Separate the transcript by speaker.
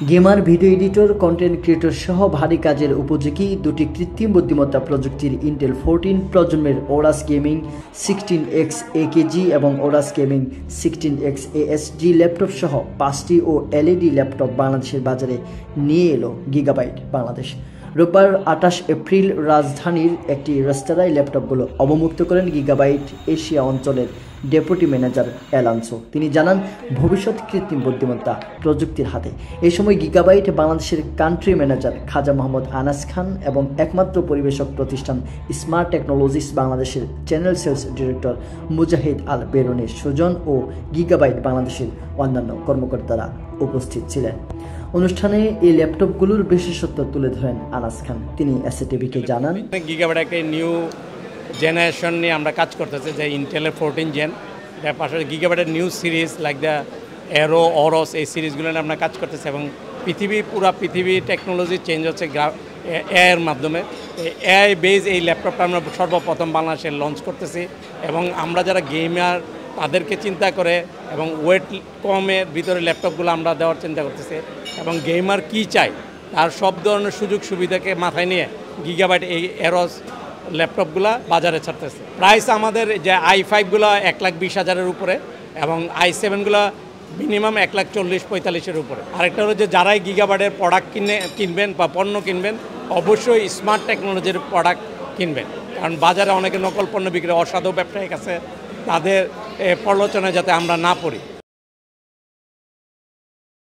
Speaker 1: Gamer video editor content creator সহ ভারী কাজের উপযোগী দুটি কৃত্রিম বুদ্ধিমত্তা প্রযুক্তির ইন্টেল ফোরটিন প্রজন্মের Aorus gaming sixteen X AKG এবং Aorus gaming sixteen X ASG laptop সহ পাঁচটি ও এলইডি ল্যাপটপ বাংলাদেশের বাজারে নিয়ে এলো গিগাবাইট বাংলাদেশ। রোববার আঠাশ এপ্রিল রাজধানীর একটি রেস্তোরাঁয় ল্যাপটপগুলো অবমুক্ত করেন গিগাবাইট এশিয়া অঞ্চলের ডেপুটি ম্যানেজার অ্যালান্সো। তিনি জানান, ভবিষ্যৎ কৃত্রিম বুদ্ধিমত্তা প্রযুক্তির হাতে। এই সময় গিগাবাইট বাংলাদেশের কান্ট্রি ম্যানেজার খাজা মোহাম্মদ আনাস খান এবং একমাত্র পরিবেশক প্রতিষ্ঠান স্মার্ট টেকনোলজিস বাংলাদেশের channel sales director Mujahid Al বেরুনির Sujan ও গিগাবাইট বাংলাদেশের অন্যান্য কর্মকর্তারা উপস্থিত ছিলেন। অনুষ্ঠানে এই ল্যাপটপগুলোর বিশেষত্ব তুলে ধরেন আনাস খান। তিনি এসএটিভিকে জানান,
Speaker 2: গিগাবাইট একটা নিউ জেনারেশন নিয়ে আমরা কাজ করতেছি, যে ইন্টেলের ফোরটিন জেন এটার পাশাপাশি গিগাবাইটের new series like the Aero Aorus এই সিরিজগুলো নিয়ে আমরা কাজ করতেছি এবং পৃথিবী, পুরা পৃথিবী টেকনোলজি চেঞ্জ হচ্ছে এআইয়ের মাধ্যমে। এআই বেজ এই ল্যাপটপটা আমরা সর্বপ্রথম বাংলাদেশে লঞ্চ করতেছি এবং আমরা যারা গেমার তাদেরকে চিন্তা করে এবং ওয়েট কমের ভিতরে ল্যাপটপগুলো আমরা দেওয়ার চিন্তা করতেছি এবং গেমার কি চাই তার সব ধরনের সুযোগ সুবিধাকে মাথায় নিয়ে গিগাবাইট এই এরস ল্যাপটপগুলো বাজারে ছাড়তেছে। প্রাইস আমাদের যে আই ফাইভগুলো এক লাখ বিশ হাজারের উপরে এবং আই সেভেনগুলো মিনিমাম এক লাখ চল্লিশ পঁয়তাল্লিশের উপরে। আরেকটা হলো যে যারাই গিগাবাইটের প্রোডাক্ট কিনে, কিনবেন বা পণ্য কিনবেন, অবশ্যই স্মার্ট টেকনোলজির প্রোডাক্ট কিনবেন। কারণ বাজারে অনেকে নকল পণ্য বিক্রি, অসাধু ব্যবসায়িক আছে, তাদের প্রলোচনায় যাতে আমরা না পড়ি।